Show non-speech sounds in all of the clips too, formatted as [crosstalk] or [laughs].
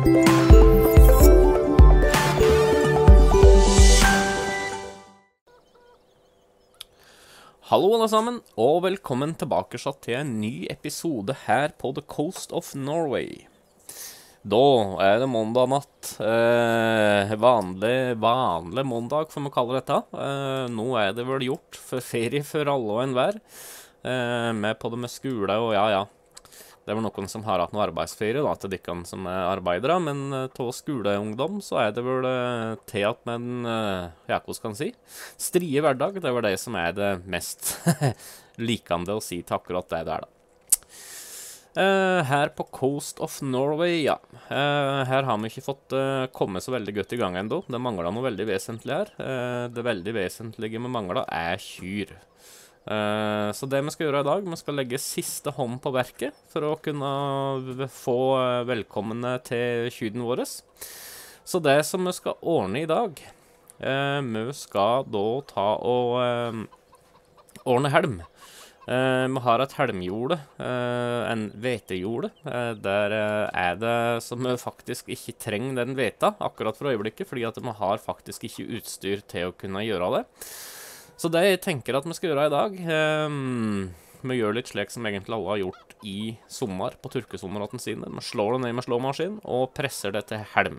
Hallo alle sammen, og velkommen tilbake til en ny episode her på The Coast of Norway. Da er det mandag natt. Eh, vanlig, vanlig mandag, får vi kalle dette. Eh, nå er det vel gjort for ferie for alle og enhver. Eh, med på det med skole og ja, ja. Det er vel noen som har hatt noe arbeidsferie da, til dere som er arbeidere, men av skoleungdom så er det vel uh, til at med den, uh, ja, hva skal en si, strie hverdag. Det er vel det som er det mest [laughs] likende å si til akkurat det det er, da. Uh, her på Coast of Norway, ja. Uh, her har vi ikke fått uh, komme så veldig godt i gang ennå. Det mangler noe veldig vesentlig her. det veldig vesentlige vi mangler, er kyr. Uh, så det vi skal gjøre i dag, vi skal legge siste hånd på verket for å kunne få velkomne til kyrne våre. Så det som vi skal ordne i dag uh, Vi skal da ta og ordne helm. vi har et helmjorde, en hvetejorde. der er det som vi faktisk ikke trenger den hveta akkurat for øyeblikket, fordi at vi har faktisk ikke utstyr til å kunne gjøre det. Så det jeg tenker at vi skal gjøre i dag um, Vi gjør litt slik som egentlig alle har gjort i sommer på tørkesommerhattene sine. Vi slår det ned med slåmaskin og presser det til helm.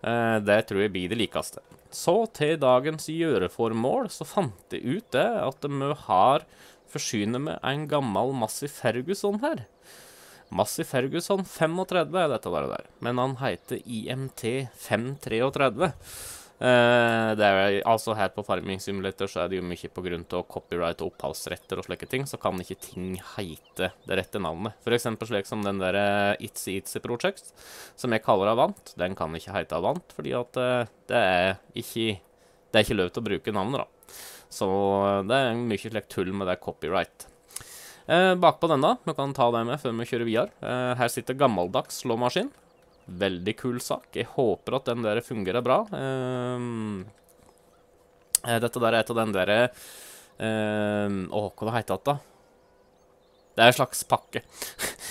Uh, det tror jeg blir det likeste. Så til dagens gjøreformål så fant jeg ut det at vi har forsynet med en gammel Massey Ferguson her. Massey Ferguson 35 er dette der, der, men han heter IMT 533. Uh, det er altså Her på Farming Simulator så er det jo mye av copyright og opphavsretter og slike ting, så kan ikke ting heite det rette navnet. Eksempel slik som den der uh, Itzy Itzy Project, som jeg kaller Avant, den kan ikke heite Avant, fordi at uh, det er ikke Det er ikke lov til å bruke navnet, da. Så det er mye slik tull med det copyright. Eh, Bakpå da, vi kan ta det med før vi kjører videre. her sitter gammeldags slåmaskin. Veldig kul sak. Jeg håper at den der fungerer bra. Uh, dette der er et av den derre uh, Å, hva heter det, da? Det er en slags pakke.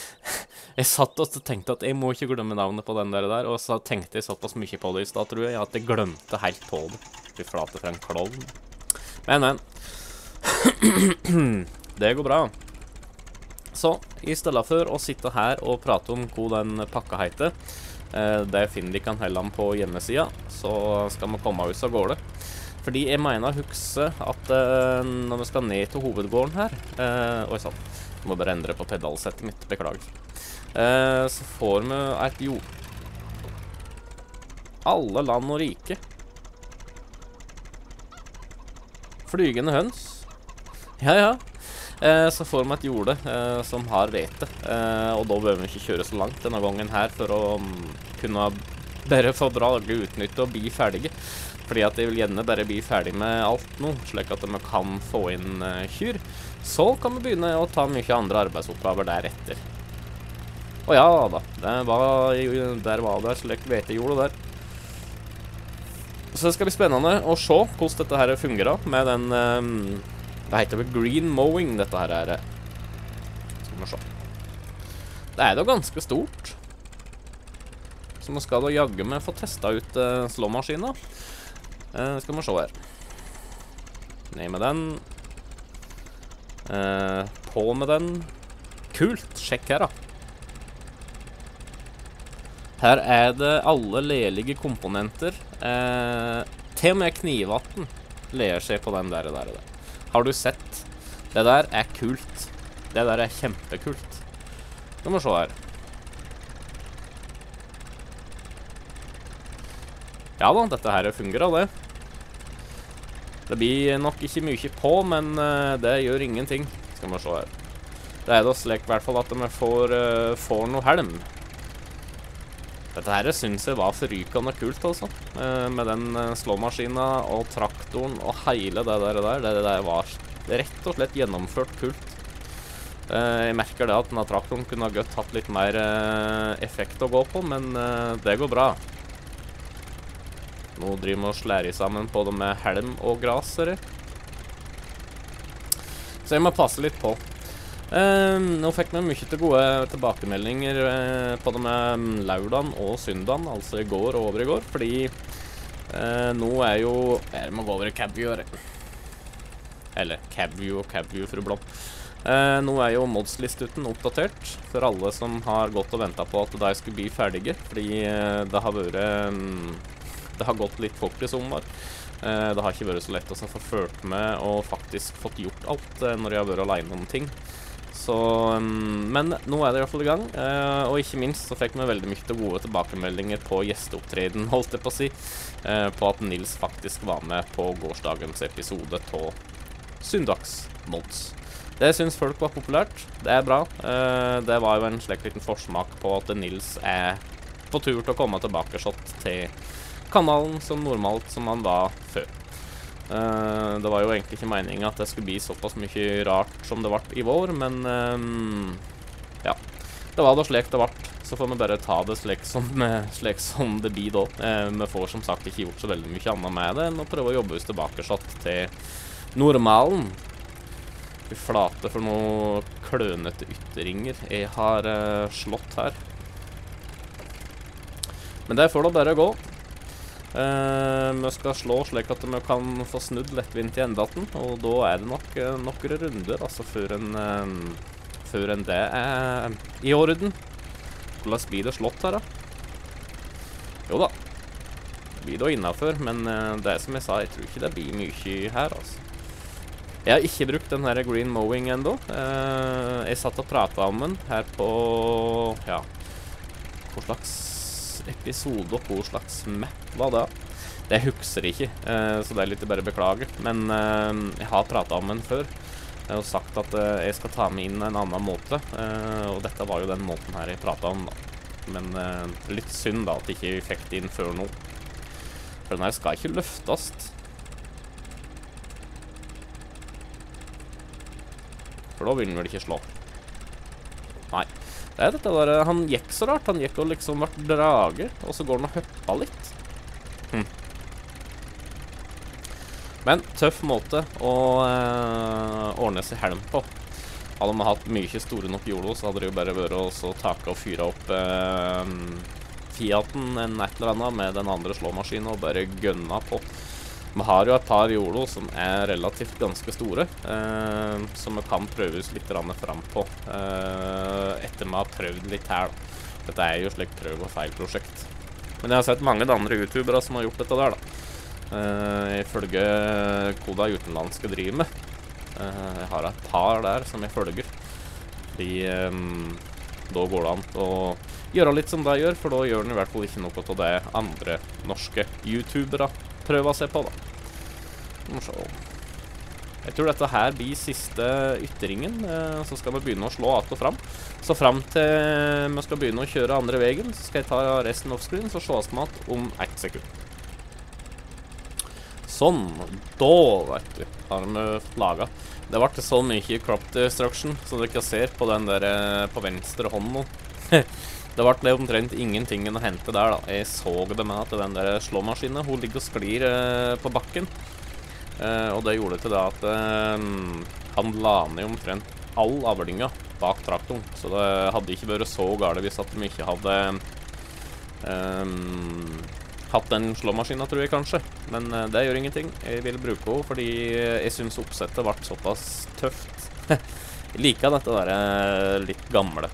[laughs] jeg satt og tenkte at jeg må ikke glemme navnet på den der, og så tenkte jeg såpass mye på det i stad, tror jeg, at jeg glemte helt på det. Fy flate for en klovn. Men, men. [clears throat] det går bra. Så i stedet for å sitte her og prate om hva den pakka heter, Eh, det finner de kan heller på hjemmesida, så skal vi komme oss av gårde. Fordi jeg mener å huske at uh, når vi skal ned til hovedgården her uh, Oi sann, må bare endre på pedalsettet mitt. Beklager. Så får vi et jo... Alle land og rike. Flygende høns. Ja, ja. Eh, så får vi et jorde eh, som har hvete, eh, og da bør vi ikke kjøre så langt denne gangen her for å um, kunne bare få drage utnytte og bli ferdige. Fordi at jeg vil gjerne bare bli ferdig med alt nå, slik at vi kan få inn uh, kyr. Så kan vi begynne å ta mye andre arbeidsoppgaver deretter. Å ja da, var, der var det slik hvetejord der. Så det skal bli spennende å se hvordan dette her fungerer med den um, det heter vel green mowing, dette her er. Skal vi se. Det er da ganske stort. Så nå skal da med for få testa ut uh, slåmaskina. Uh, skal vi se her. Ned med den. På med den. Kult. Sjekk her, da. Her er det alle lelige komponenter. Uh, til og med knivvatten ler seg på den der. der, der. Har du sett? Det der er kult. Det der er kjempekult. Nå må se her. Ja da, dette her fungerer, det. Det blir nok ikke mye på, men uh, det gjør ingenting. Skal vi se her. Det er da slik i hvert fall at vi får, uh, får noe helm. Dette her syns jeg var forrykende kult, altså. Eh, med den eh, slåmaskina og traktoren og hele det der. Det der var rett og slett gjennomført kult. Eh, jeg merker det at denne traktoren kunne ha godt hatt litt mer effekt å gå på, men det går bra. Nå driver vi og slår sammen på det med helm og gras. Så jeg må passe litt på. Eh, nå fikk vi mye til gode tilbakemeldinger uh, på det med lørdagen og søndagen, altså i går og over i går, fordi uh, nå er jo Jeg må gå over i Cabview, eller Cabview og Cabview, fru Blom. Uh, nå er jo Mods-listuten oppdatert for alle som har gått og venta på at de skulle bli ferdige, fordi det har vært um, Det har gått litt fort i sommer. Uh, det har ikke vært så lett å få fulgt med og faktisk fått gjort alt når jeg har vært aleine om ting. Så, mm, men nå er det iallfall i gang, eh, og ikke minst så fikk vi veldig mye gode tilbakemeldinger på gjesteopptreden, [laughs] holdt jeg på å si, eh, på at Nils faktisk var med på gårsdagens episode av Søndagsmods. Det syns folk var populært. Det er bra. Eh, det var jo en slik liten forsmak på at Nils er på tur til å komme tilbake til kanalen som normalt som han var før. Uh, det var jo egentlig ikke meninga at det skulle bli såpass mye rart som det ble i vår, men uh, ja. Det var da slik det ble. Så får vi bare ta det slik som, slik som det blir da. Vi får som sagt ikke gjort så veldig mye annet med det enn å prøve å jobbe oss tilbake til normalen. Fy flate for noen klønete ytringer jeg har slått her. Men det får da bare gå. Vi skal slå slik at vi kan få snudd lettvint i endaten, og da er det nok uh, noen runder altså før en, uh, før en det er i orden. Hvordan blir det slått her, da? Jo da. Det blir da innafor, men det er som jeg sa, jeg tror ikke det blir mye her, altså. Jeg har ikke brukt den her green mowing ennå. jeg satt og prata om den her på Ja, hva slags episode og hva slags map var det? Det husker jeg ikke, uh, så det er litt bare beklager. Men uh, jeg har prata om den før og sagt at eh, jeg skal ta med inn en annen måte. Og dette var jo den måten her jeg prata om, da. Men litt synd da at jeg ikke fikk det inn før nå. For den her skal ikke løftes. For da vil den vel ikke slå. Nei. Det er dette der, Han gikk så rart. Han gikk og liksom ble drage, og så går han og hoppa litt. Hm. Men tøff måte å øh, ordne seg helm på. Hadde man hatt mye store nok jolo, så hadde det jo bare vært å take og fyre opp øh, Fiaten en et eller annet med den andre slåmaskinen og bare gønna på. Vi har jo et par jolo som er relativt ganske store, eh, som vi kan prøves litt fram på eh, etter vi har prøvd litt her. Da. Dette er jo slik prøv- og feil-prosjekt. Men jeg har sett mange andre youtubere som har gjort dette der, da. Eh, ifølge koda utenlandske driver med. Eh, jeg har et par der som jeg følger. Fordi eh, da går det an å gjøre litt som de gjør, for da gjør den i hvert fall ikke noe av det andre norske youtubere prøver å se på, da. Jeg tror dette her blir siste ytringen. Eh, så skal vi begynne å slå att og fram. Så fram til vi skal begynne å kjøre andre veien, så skal jeg ta resten offscreen, så slås vi igjen om ett sekund. Sånn. Da, vet du, har vi laga. Det ble så mye crop destruction, som dere ser på den der eh, på venstre hånd nå. [laughs] det ble omtrent ingenting å hente der, da. Jeg så det med at den der slåmaskinen, hun ligger og sklir eh, på bakken. Uh, og det gjorde til det at uh, han la ned omtrent all avlinga bak traktoren. Så det hadde ikke vært så galt hvis at de ikke hadde um, hatt den slåmaskina, tror jeg kanskje. Men uh, det gjør ingenting. Jeg vil bruke henne fordi jeg syns oppsettet ble såpass tøft. [laughs] jeg liker dette der litt gamle.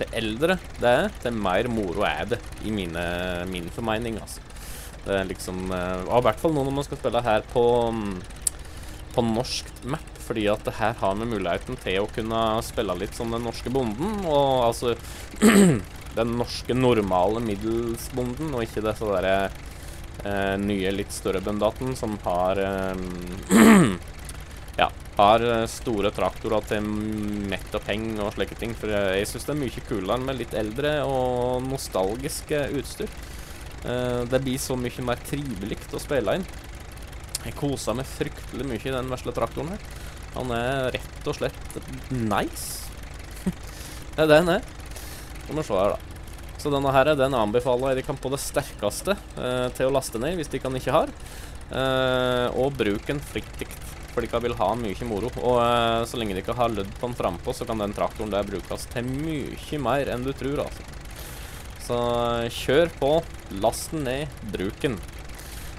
til eldre det er, til mer moro er det, i mine, min formening, altså. Det er liksom eh, Og i hvert fall nå når man skal spille her på, mm, på norsk map, fordi at her har vi muligheten til å kunne spille litt som den norske bonden, og altså [clears throat] Den norske normale middelsbonden, og ikke disse derre eh, nye, litt større bundaten som har eh, [clears throat] Ja, har store traktorer til mett og peng og slike ting. For jeg syns det er mye kulere med litt eldre og nostalgiske utstyr. Uh, det blir så mye mer trivelig å spille inn. Jeg koser meg fryktelig mye i den vesle traktoren her. Han er rett og slett nice. [laughs] det er det han er. Skal vi se her, da. Så denne her den anbefaler jeg de kan på det sterkeste uh, til å laste ned, hvis de kan ikke har. Uh, og bruk den flittig. for de vil ha mye moro. Og eh, så lenge de ikke har lødd på den frampå, så kan den traktoren der brukes til mye mer enn du tror, altså. Så kjør på, last den ned, bruk den.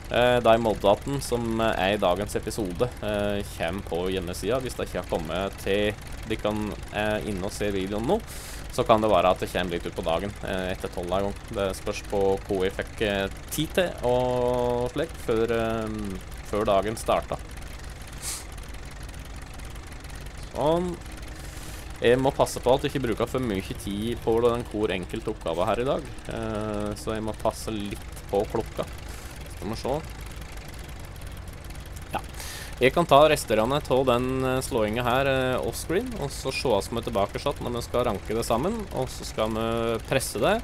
Eh, de moddatene som er i dagens episode, eh, kommer på hjemmesida hvis det ikke har kommet til de kan eh, og se videoen nå. Så kan det være at det kommer litt ut på dagen eh, etter tolv en gang. Det spørs på hva jeg fikk tid til og slik før, før dagen starta. Sånn. Jeg må passe på at jeg ikke bruker for mye tid på den hvor enkelte oppgaver her i dag. Eh, så jeg må passe litt på klokka. Skal vi se. Ja. Jeg kan ta resterne av den slåingen slåinga her eh, offscreen, og så sees vi tilbake når vi skal ranke det sammen. Og så skal vi presse det.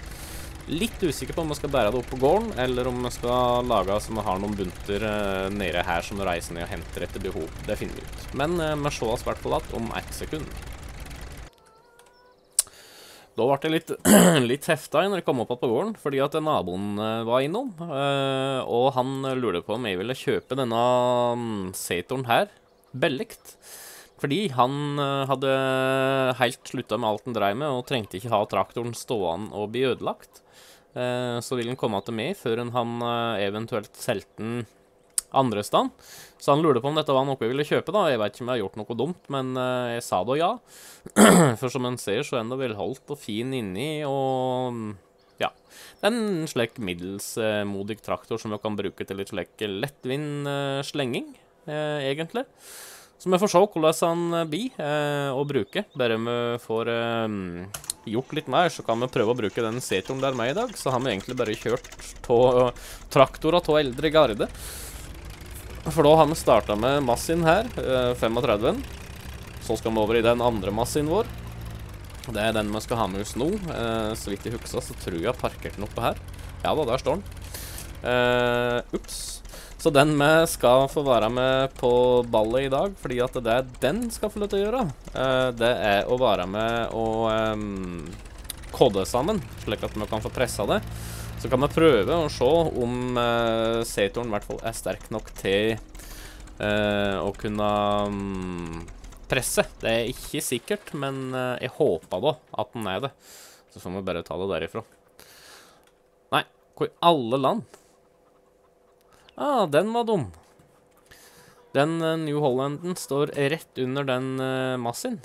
Litt usikker på om vi skal bære det opp på gården, eller om vi skal lage så vi har noen bunter eh, nede her som reiser ned og henter etter behov. Det finner vi ut. Men eh, vi sees i hvert fall igjen om ett sekund. Da ble det litt, [clears throat] litt hefta når jeg kom opp igjen på gården, fordi at naboen eh, var innom. eh, Og han lurte på om jeg ville kjøpe denne setoren Satoren her billig. Fordi han eh, hadde helt slutta med alt han dreiv med, og trengte ikke ha traktoren stående og bli ødelagt. Så ville han komme til meg før han eventuelt solgte den andre stand. Så han lurte på om dette var noe jeg ville kjøpe. da. Jeg vet ikke om jeg har gjort noe dumt, men eh, jeg sa da ja. [clears throat] For som en ser, så er den velholdt og fin inni, og mm, ja. En slik middelsmodig traktor som vi kan bruke til litt slik lettvint eh, slenging, eh, egentlig. Så vi får se hvordan han eh, blir eh, å bruke. Bare vi får eh, gjort litt mer, så kan vi prøve å bruke den setoren der med i dag. Så har vi egentlig bare kjørt på traktorer av eldre garde. For da har vi starta med massin her, eh, 35. Så skal vi over i den andre massin vår. Det er den vi skal ha med oss nå. Eh, så vidt jeg husker, så tror jeg jeg har den oppe her. Ja da, der står den. Ops. Uh, Så den vi skal få være med på ballet i dag, fordi at det er den skal få lov til å gjøre, uh, det er å være med og um, kodde sammen, slik at vi kan få pressa det. Så kan vi prøve å se om uh, setoren i hvert fall er sterk nok til uh, å kunne um, presse. Det er ikke sikkert, men uh, jeg håper da at den er det. Så får vi bare ta det derifra. Nei, hvor i alle land? Ah, den var dum. Den New Hollanden står rett under den uh, massen.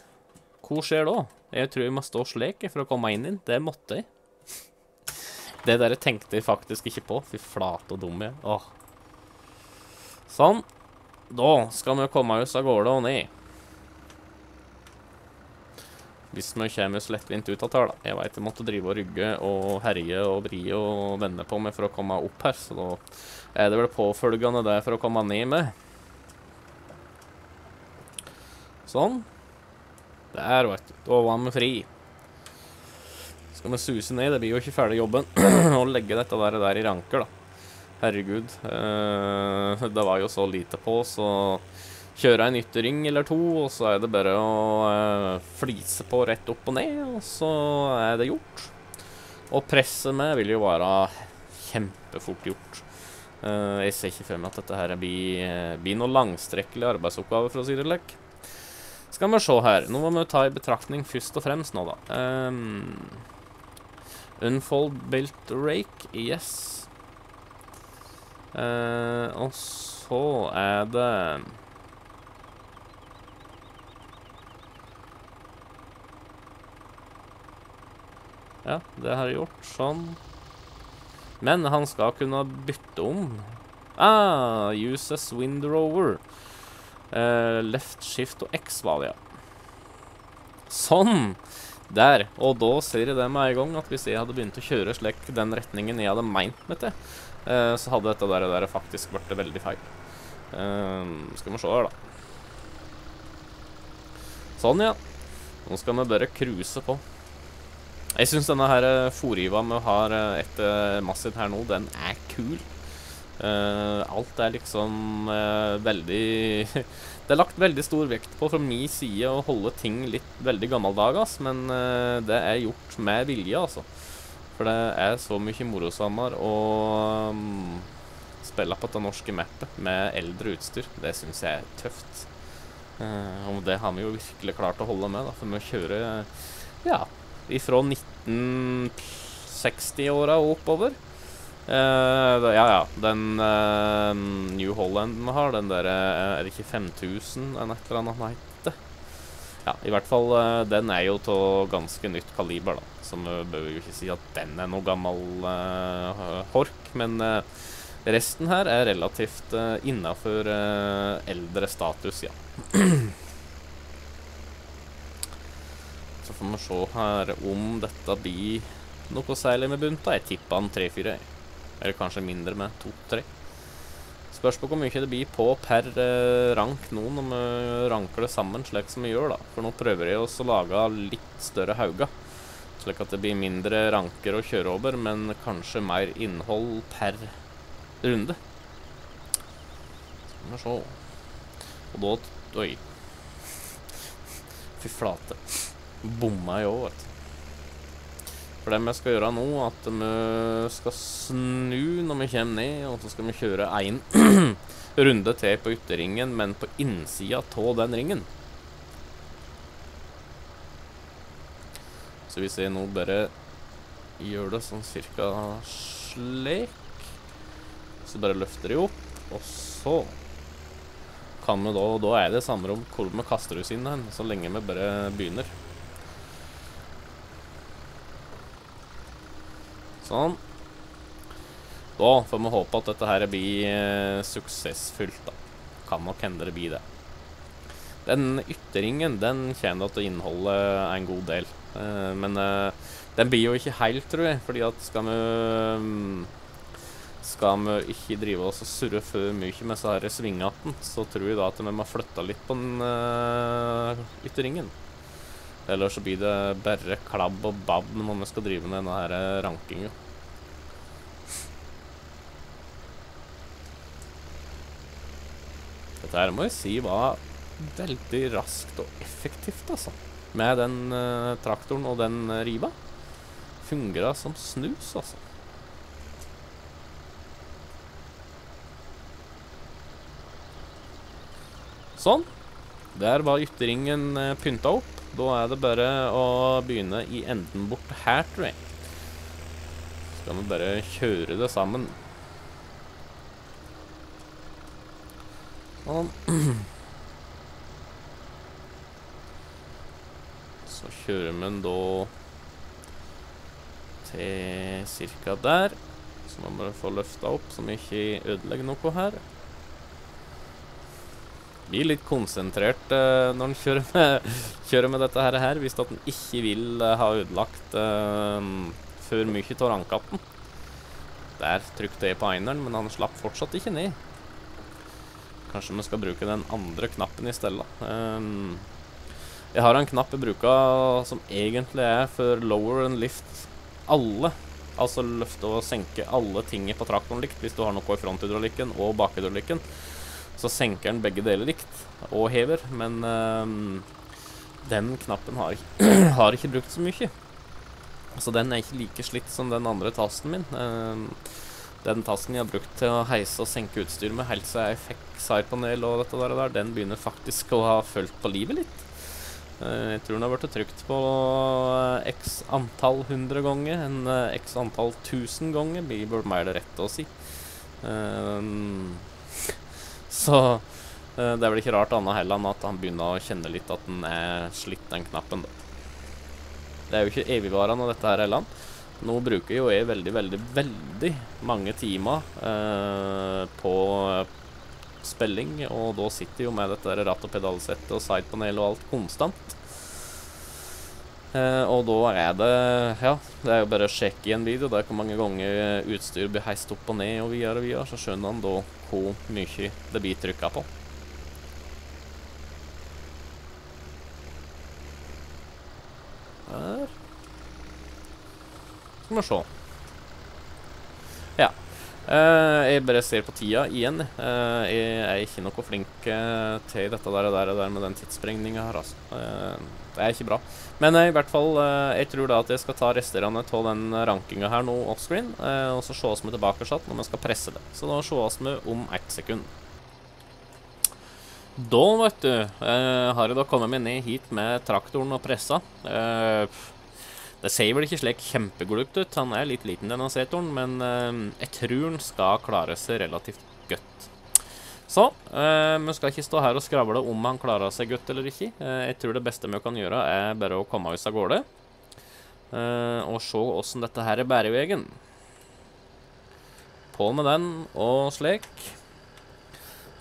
Hva skjer da? Jeg tror jeg må stå slik for å komme inn inn. Det måtte jeg. Det der tenkte jeg faktisk ikke på. Fy flate og dum jeg. Åh. Sånn. Da skal vi komme oss av gårde og ned. Hvis vi kommer oss lettvint ut av tar, da. Jeg veit jeg måtte drive og rygge og herje og vri og vende på meg for å komme opp her, så da er det vel påfølgende det for å komme ned med. Sånn. Der, vet du. Da var vi fri. Skal vi suse ned? Det blir jo ikke ferdig jobben [clears throat] å legge dette der, der i ranker, da. Herregud. Eh, det var jo så lite på, så kjøre en ytterring eller to, og så er det bare å eh, flise på rett opp og ned, og så er det gjort. Og presse med vil jo være kjempefort gjort. Eh, jeg ser ikke for meg at dette her blir, blir noe langstrekkelig arbeidsoppgave, for å si det slik. Skal vi se her. Nå må vi ta i betraktning først og fremst nå, da. Um, unfold built rake. Yes. Uh, og så er det Ja, det har jeg gjort. Sånn. Men han skal kunne bytte om. Ah, uses windrower. Uh, left shift og X var det, ja. Sånn! Der. Og da ser jeg det med en gang at hvis jeg hadde begynt å kjøre slik den retningen jeg hadde meint med det, uh, så hadde dette der, der faktisk vært veldig feil. Uh, skal vi se her, da. Sånn, ja. Nå skal vi bare cruise på. Jeg syns denne her fòrgiva vi har etter massivt her nå, den er kul. Alt er liksom veldig [laughs] Det er lagt veldig stor vekt på fra min side å holde ting litt veldig gammeldags, men uh, det er gjort med vilje, altså. For det er så mye morosammere å um, spille på det norske mappet med eldre utstyr. Det syns jeg er tøft. Eh, og det har vi jo virkelig klart å holde med, da, for vi kjører ja, ifra 1960-åra og oppover. Da- ja, ja. Den uh, New Holland har, den derre Er det ikke 5000 enn et eller annet heter? Ja, i hvert fall eh, Den er jo av ganske nytt kaliber, da. Så vi bør jo ikke si at den er noe gammel hork. Men resten her er relativt uh, innafor eldre status, ja. [clears throat] Så får vi se her om dette blir noe særlig med bunta. Jeg tipper han 3-4. Eller kanskje mindre med 2-3. Spørs på hvor mye det blir på per eh, rank nå når vi ranker det sammen slik som vi gjør. da. For nå prøver jeg også å lage litt større hauger. Slik at det blir mindre ranker å kjøre over, men kanskje mer innhold per runde. Skal vi se. Og da Oi. Fy flate. Bomma jeg òg, vet du. For det vi skal gjøre nå, at vi skal snu når vi kommer ned, og så skal vi kjøre én [clears throat] runde til på ytterringen, men på innsida av den ringen. Så hvis jeg nå bare gjør det sånn cirka slik Så bare løfter jeg opp, og så kan vi da Og da er det samme om hvor vi kaster oss inn hen, så lenge vi bare begynner. Sånn. Da får vi håpe at dette her blir eh, suksessfullt, da. Kan nok hende det blir det. Den ytterringen den kommer til å inneholde en god del. Eh, men eh, den blir jo ikke helt, tror jeg, fordi at skal vi mm, Skal vi ikke drive oss og surre for mye med disse svingene, så tror jeg da at vi må flytte litt på den eh, ytterringen. Eller så blir det bare klabb og babb når vi skal drive med denne her rankingen. rankinga. Dette her må jeg si var veldig raskt og effektivt, altså. Med den eh, traktoren og den uh, riva. Fungerer som snus, altså. Sånn. Der var ytteringen pynta opp. Da er det bare å begynne i enden bort her, tror jeg. [clears throat] Så Skal vi bare kjøre det sammen. Så kjører vi den da til cirka der. Så må vi bare få løfta opp, så vi ikke ødelegger noe her. Blir litt konsentrert uh, når en kjører med, [laughs] kjører med dette her, hvis at ikke vil uh, ha ødelagt uh, for mye av rankatten. Der trykte jeg på eineren, men han slapp fortsatt ikke ned. Kanskje vi skal bruke den andre knappen i stedet. Um, jeg har en knapp jeg bruker som egentlig er for lower and lift alle. Altså løfte og senke alle ting på traktoren likt. Hvis du har noe i fronthydraulikken og bakhydraulikken, så senker den begge deler likt og hever. Men uh, den knappen har, [clears throat] har ikke brukt så mye. Så den er ikke like slitt som den andre tasten min. Uh, den tasten jeg har brukt til å heise og senke utstyr med helt siden jeg fikk sidepanel og dette der, og der, den begynner faktisk å ha følt på livet litt. Eh, Jeg tror den har blitt trykt på x antall hundre ganger enn eh, x antall tusen ganger, blir mer det rette å si. Um, så eh, det er vel ikke rart annet heller at han begynner å kjenne litt at den er slitt, den knappen. da. Det er jo ikke evigvarende, dette her heller. Nå bruker jo jeg veldig, veldig, veldig mange timer eh, på spilling, og da sitter jeg jo med dette ratt- og pedalsettet og sidepanel og alt konstant. Eh, og da er det Ja, det er jo bare å sjekke i en video der hvor mange ganger utstyr blir heist opp og ned og videre og videre, så skjønner han da hvor mye det blir trykka på. Der. Skal vi se. Ja. Eh, jeg bare ser på tida igjen. Eh, jeg er ikke noe flink eh, til dette der, og der, og der med den tidssprengninga her, altså. Det er ikke bra. Men i hvert fall, jeg tror da at jeg skal ta resterne av den rankinga her nå offscreen, og så se oss med tilbake satt når vi skal presse det. Så da se oss med om ett sekund. Da, vet du, har jeg da kommet meg ned hit med traktoren og pressa. Eh, det ser vel ikke slik kjempeglupt ut. Han er litt liten, denne setoren, men eh, jeg tror han skal klare seg relativt godt. Så eh, vi skal ikke stå her og skravle om han klarer seg godt eller ikke. Eh, jeg tror det beste vi kan gjøre, er bare å komme oss av gårde. det. og se åssen dette her er bærevegen. På med den og slik.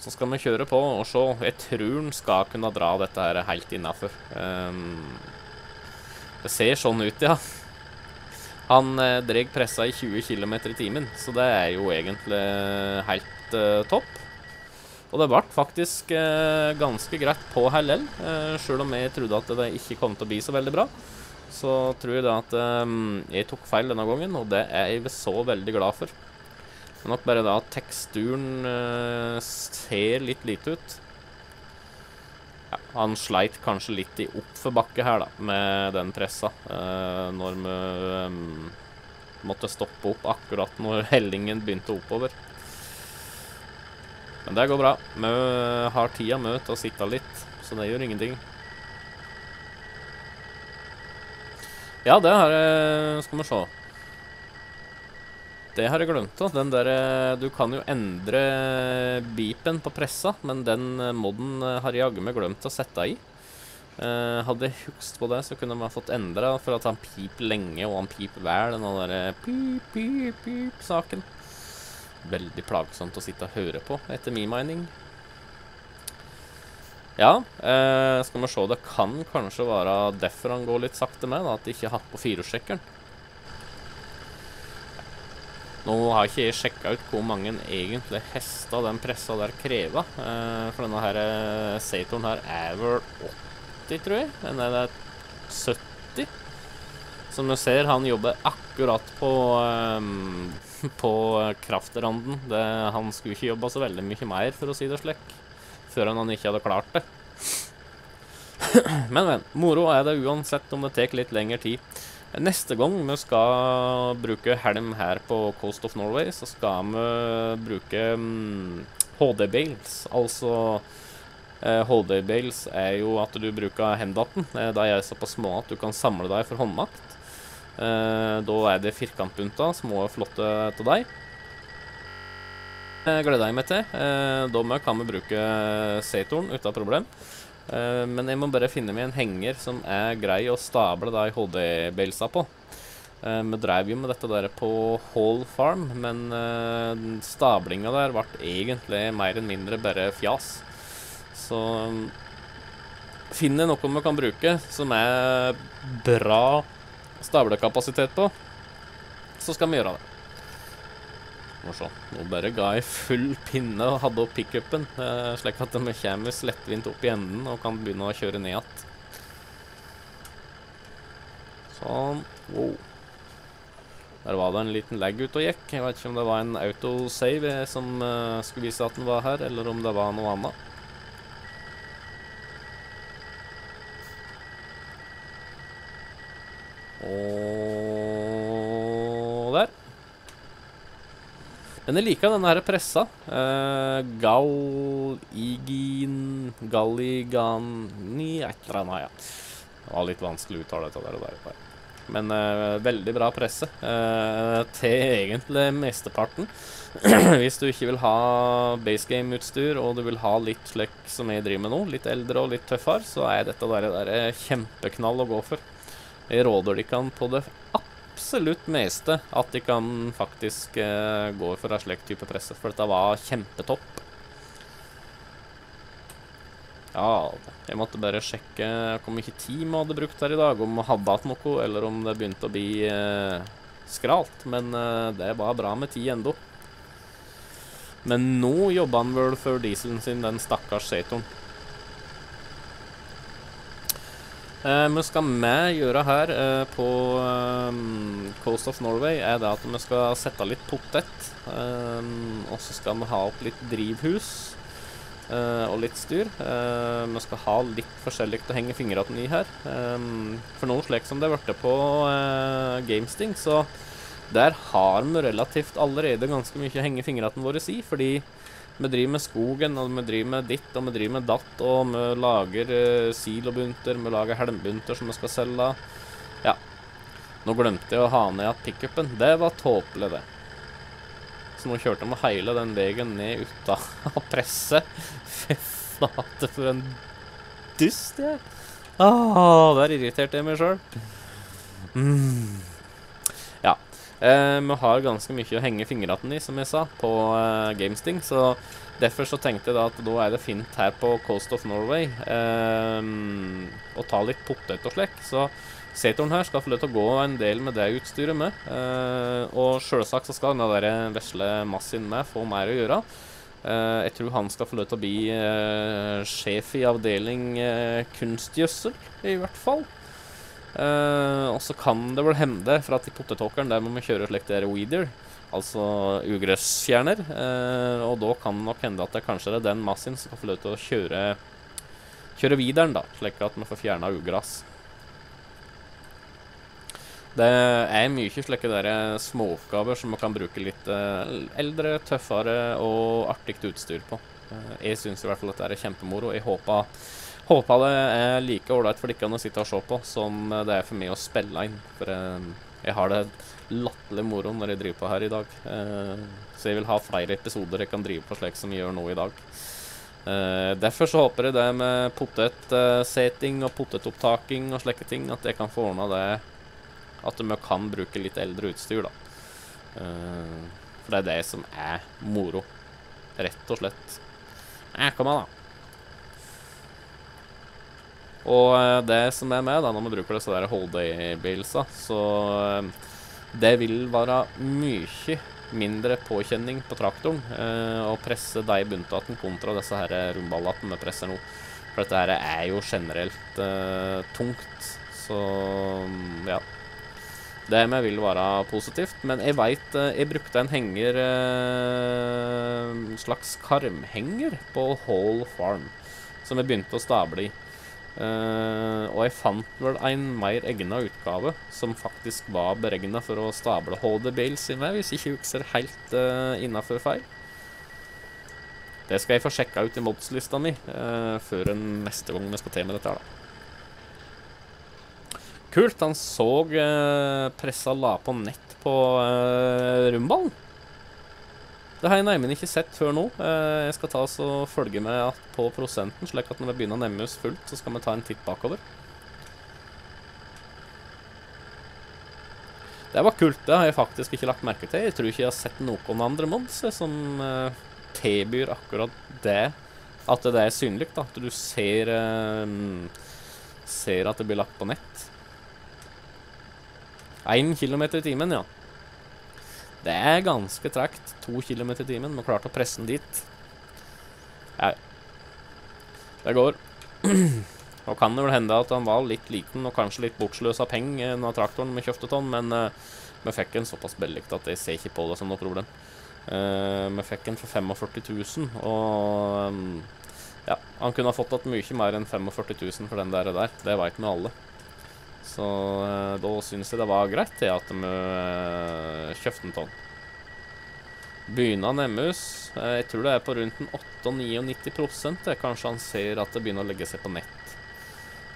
Så skal vi kjøre på og se. Jeg tror han skal kunne dra dette her helt innafor. Det ser sånn ut, ja. Han eh, dreg pressa i 20 km i timen, så det er jo egentlig helt eh, topp. Og det ble faktisk eh, ganske greit på Hellel, eh, sjøl om jeg trodde at det ikke kom til å bli så veldig bra. Så tror jeg da at jeg tok feil denne gangen, og det er jeg så veldig glad for. Det er nok bare da at teksturen uh, ser litt lite ut. Ja, han sleit kanskje litt i oppforbakke her, da, med den pressa. Eh, når vi um, måtte stoppe opp akkurat når [laughs] hellingen begynte oppover. Men det går bra. Vi har tida med til å sitte litt, så det gjør ingenting. Ja, det her jeg Skal vi se. Det har jeg glemt. da. Den derre Du kan jo endre beepen på pressa, men den moden har jeg jaggu meg glemt å sette i. Uh, hadde jeg hugst på det, så kunne man fått endra for at han piper lenge, og han piper vel, den derre pip, pip, pip-saken. Veldig plagsomt å sitte og høre på, etter min mening. Ja, uh, skal vi se. Det kan kanskje være derfor han går litt sakte med, da, at de ikke har hatt på firehjulstrekkeren. Nå har ikke jeg sjekka ut hvor mange egentlig hester den pressa der krever. Uh, for denne her uh, Satoren her er vel 80, tror jeg. Den er det 70. Som du ser, han jobber akkurat på um, [laughs] på kraftranden. Det, han skulle ikke jobba så veldig mye mer, for å si det slik, før han ikke hadde klart det. [clears throat] men, men. Moro er det uansett om det tar litt lengre tid. Neste gang vi skal bruke helm her på Coast of Norway, så skal vi bruke um, HD-bales. Altså eh, HD-bales er jo at du bruker hendene. Eh, de er såpass små at du kan samle deg for håndmakt. Eh, da er det firkantbunta, små og flotte til deg. Gleder jeg meg til. Eh, da kan vi bruke Satoren uten problem. Uh, men jeg må bare finne meg en henger som er grei å stable da i HD-belsa på. Uh, vi drev jo med dette der på Hall Farm, men uh, stablinga der ble egentlig mer eller mindre bare fjas. Så um, finner jeg noe vi kan bruke som er bra stablekapasitet på, så skal vi gjøre det. Se. Nå bare ga jeg full pinne og hadde opp pickupen, eh, slik at de kommer lettvint opp i enden og kan begynne å kjøre ned igjen. Sånn. Wow. Der var det en liten lag ute og gikk. Jeg vet ikke om det var en autosave som uh, skulle vise at den var her, eller om det var noe annet. Og der. Men jeg liker denne her pressa. Uh, Galigin Galligani Et eller annet, ja. Det var litt vanskelig å uttale dette der og der. Men uh, veldig bra presse. Uh, til egentlig mesteparten. [clears throat] Hvis du ikke vil ha basegame-utstyr, og du vil ha litt slik som jeg driver med nå, litt eldre og litt tøffere, så er dette der, der kjempeknall å gå for. Jeg råder dere på det meste at de kan faktisk uh, gå for en slik type presse, for dette var kjempetopp. Ja, jeg måtte bare sjekke hvor mye tid vi hadde brukt her i dag, om vi hadde hatt noe, eller om det begynte å bli uh, skralt. Men uh, det var bra med tid ennå. Men nå jobber han vel for dieselen sin, den stakkars Satoren. Uh, vi skal vi gjøre her uh, på um, Coast of Norway, er det at vi skal sette litt potet. Og så skal vi ha opp litt drivhus og litt styr. vi skal ha litt forskjellig å henge fingrene i her. For noe slik som det ble på Gamesting, så der har vi relativt allerede ganske mye å henge fingrene våre i. Fordi Vi driver med skogen, og vi driver med ditt, og vi driver med datt, og vi lager uh, silobunter, vi lager helmbunter som vi skal selge. Ja. Nå glemte jeg å ha ned igjen pickupen. Det var tåpelig, det. Så nå kjørte vi hele den veien ned ut [laughs] av presset. Fy flate, for en dust jeg er. Ah, der irriterte jeg meg sjøl. Mm. Eh, vi har ganske mye å henge fingrene i, som jeg sa, på eh, Gamesting. Så derfor så tenkte jeg da at da er det fint her på Coast of Norway eh, å ta litt potet og slekk. Så Setoren her skal få lov til å gå en del med det utstyret med. Og sjølsagt så skal den vesle Massin med få mer å gjøre. Jeg tror han skal få lov til å bli sjef i avdeling kunstgjødsel, i hvert fall. Og så kan det vel hende, for at i potetåkeren der må vi kjøre slik det er weeder, altså ugressfjerner. og da kan det nok hende at det kanskje er den massen som kan få lov til å kjøre, kjøre weederen, da, slik at vi får fjerna ugress. Det er mye slike der småoppgaver som man kan bruke litt eh, eldre, tøffere og artig utstyr på. Eh, jeg syns i hvert fall at det er kjempemoro. Jeg håper, håper det er like ålreit for dere å sitte og se på som det er for meg å spille inn. For eh, jeg har det latterlig moro når jeg driver på her i dag. Så jeg vil ha flere episoder jeg kan drive på slik som jeg gjør nå i dag. Derfor så håper jeg det med potetseting og potetopptaking og slike ting, at jeg kan få ordna det at vi kan bruke litt eldre utstyr, da. For det er det som er moro. Rett og slett. Eh, kom an, da. Og uh, det som er med da, når vi bruker disse der Holday-bilsa, så uh, det vil være mye mindre påkjenning på traktoren å presse de bunntatene kontra disse her rumballene vi presser nå. For dette her er jo generelt tungt. Så ja. Det med vil være positivt, men jeg veit eh, Jeg brukte en henger eh, slags karmhenger på Hall Farm, som jeg begynte å stable i. Uh, og jeg fant vel en mer egna utgave som faktisk var beregna for å stable HD Bales i meg, hvis ikke ser helt uh, innafor feil. Det skal jeg få sjekka ut i modslista mi uh, før neste gang vi skal til med dette. her da. Kult. Han så uh, pressa la på nett på uh, rumballen. Det har jeg neimen ikke sett før nå. Eh, jeg skal ta oss og følge med på prosenten, slik at når vi begynner å nemme oss fullt, så skal vi ta en titt bakover. Det var kult. Det har jeg faktisk ikke lagt merke til. Jeg tror ikke jeg har sett noen andre mods som eh, tilbyr akkurat det. At det er synlig, da. At du ser, eh, ser at det blir lagt på nett. 1 km i timen, ja. Det er ganske tregt. To km i timen. Vi klarte å presse den dit. Nei. Det går. [clears throat] Nå kan det vel hende at han var litt liten og kanskje litt bortsløs av penger av traktoren med kjøpte men uh, vi fikk en såpass billig at jeg ser ikke på det som noe problem. Uh, vi fikk en for 45 000, og um, ja, han kunne ha fått igjen mye mer enn 45 000 for den der. der. Det veit vi alle. Så eh, da syns jeg det var greit det at vi uh, kjøpte en av. Begynner Nemmus eh, Jeg tror det er på rundt 98-99 det. Kanskje han ser at det begynner å legge seg på nett.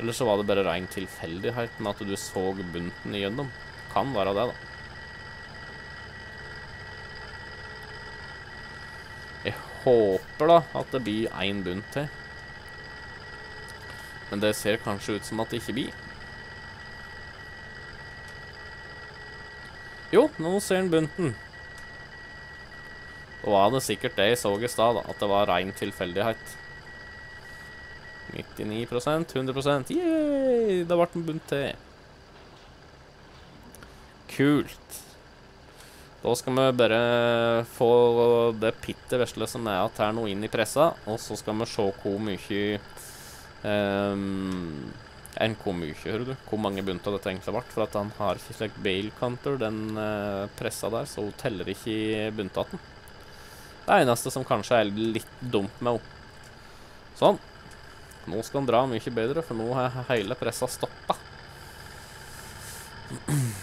Eller så var det bare ren tilfeldighet med at du så bunten igjennom. Kan være det, da. Jeg håper da at det blir én bunt til. Men det ser kanskje ut som at det ikke blir. Jo, nå ser han bunten. Og var det sikkert det jeg så i stad, at det var rein tilfeldighet. 99% 100 Yay! Da ble den bunt til. Kult. Da skal vi bare få det bitte vesle som er igjen her nå, inn i pressa, og så skal vi se hvor mye um, enn hvor mye, hører du. Hvor mange bunter dette egentlig ble. For at han har ikke slik bale counter, den uh, pressa der, så hun teller ikke i buntaten. Det eneste som kanskje er litt dumt med henne. Sånn. Nå skal han dra mye bedre, for nå har hele pressa stoppa. [clears throat]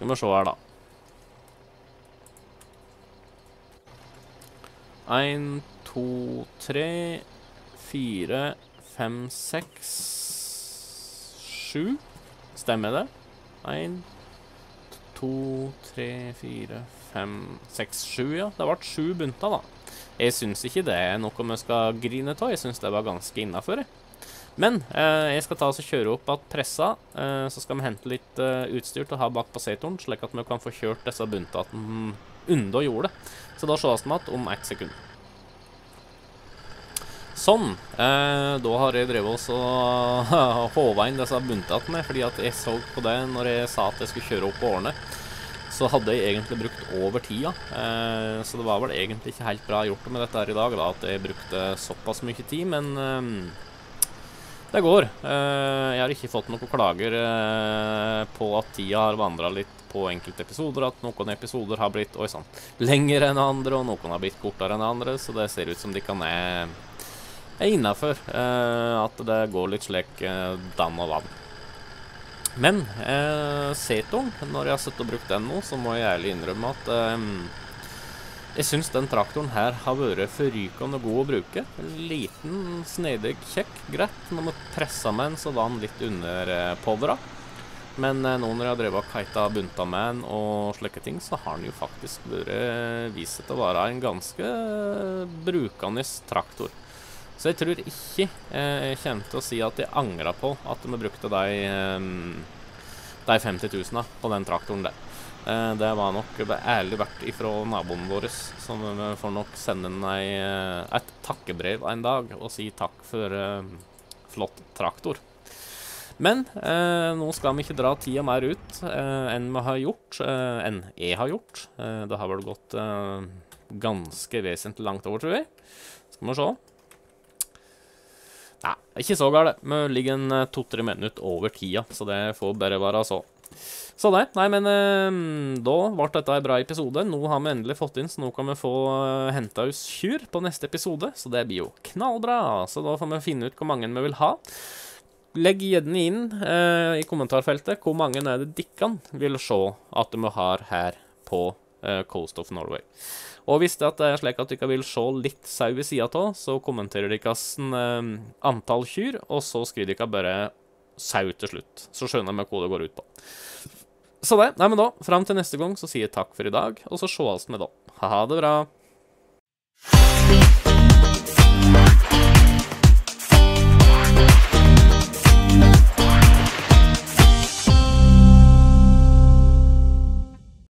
Skal vi se her, da. Én, to, tre, fire, fem, seks, sju. Stemmer det? Én, to, tre, fire, fem, seks, sju, ja. Det ble sju bunter, da. Jeg syns ikke det er noe vi skal grine av. Jeg syns det var ganske innafor. Men eh, jeg skal ta oss og kjøre opp igjen pressa. Eh, så skal vi hente litt eh, utstyr til å ha bak på setoren, slik at vi kan få kjørt disse buntene unna jordet. Så da ses vi igjen om ett sekund. Sånn. Eh, da har jeg drevet oss og håva inn disse med, fordi at jeg så på det når jeg sa at jeg skulle kjøre opp på årene. Så hadde jeg egentlig brukt over tida, eh, så det var vel egentlig ikke helt bra gjort med dette her i dag, da, at jeg brukte såpass mye tid, men eh, det går. Eh, jeg har ikke fått noen klager eh, på at tida har vandra litt på enkelte episoder, at noen episoder har blitt oi sann, lengre enn andre, og noen har blitt kortere enn andre, så det ser ut som de kan er er innafor eh, at det går litt slik eh, dann og vann. Men eh, setoren, når jeg har sittet og brukt den nå, så må jeg ærlig innrømme at eh, jeg syns den traktoren her har vært forrykende god å bruke. Liten, snedig, kjekk. Greit. Når man pressa med den, så var den litt underpowera. Men eh, nå når jeg har drevet og kita bunta med den og slike ting, så har den jo faktisk vært vist seg til å være en ganske brukende traktor. Så jeg tror ikke eh, jeg kommer til å si at jeg angra på at vi brukte de, eh, de 50 000 på den traktoren der. Eh, det var nok ærlig verdt ifra naboen vår, som vi får nok sende ei, et takkebrev en dag og si takk for flott traktor. Men eh, nå skal vi ikke dra tida mer ut eh, enn vi har gjort, eh, enn jeg har gjort. det har vel gått ganske vesentlig langt over, tror jeg. Skal vi se. Nei, ikke så galt. Vi ligger en eh, to-tre minutter over tida, så det får bare være så. Så det. Nei, men eh, da ble dette en bra episode. Nå har vi endelig fått inn, så nå kan vi få eh, henta oss kyr på neste episode. Så det blir jo knallbra. Så da får vi finne ut hvor mange vi vil ha. Legg gjerne inn eh, i kommentarfeltet hvor mange er det dere vil se at vi har her på Coast of Norway. Og hvis det er slik at dere vil se litt sau ved sida av, så kommenterer dere eh, antall kyr, og så skriver dere bare sau til slutt. Så skjønner vi hva det går ut på. Så det. Nei, men da, fram til neste gang så sier jeg takk for i dag, og så sees vi da. Ha det bra.